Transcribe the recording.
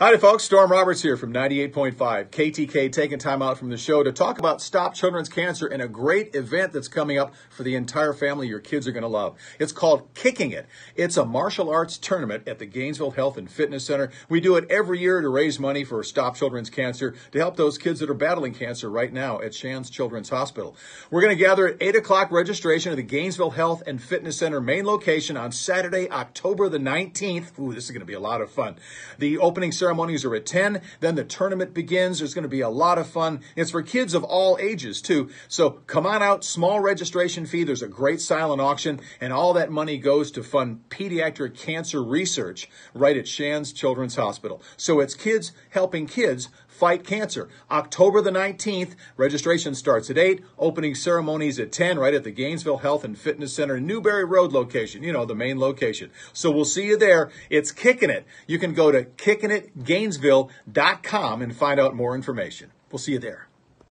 Howdy, folks. Storm Roberts here from 98.5 KTK, taking time out from the show to talk about Stop Children's Cancer and a great event that's coming up for the entire family your kids are going to love. It's called Kicking It. It's a martial arts tournament at the Gainesville Health and Fitness Center. We do it every year to raise money for Stop Children's Cancer to help those kids that are battling cancer right now at Shands Children's Hospital. We're going to gather at 8 o'clock registration at the Gainesville Health and Fitness Center main location on Saturday, October the 19th. Ooh, this is going to be a lot of fun. The opening ceremony ceremonies are at 10. Then the tournament begins. There's going to be a lot of fun. It's for kids of all ages, too. So come on out. Small registration fee. There's a great silent auction, and all that money goes to fund pediatric cancer research right at Shands Children's Hospital. So it's kids helping kids fight cancer. October the 19th, registration starts at 8, opening ceremonies at 10, right at the Gainesville Health and Fitness Center, Newberry Road location, you know, the main location. So we'll see you there. It's Kicking It. You can go to kickingitgainesville.com and find out more information. We'll see you there.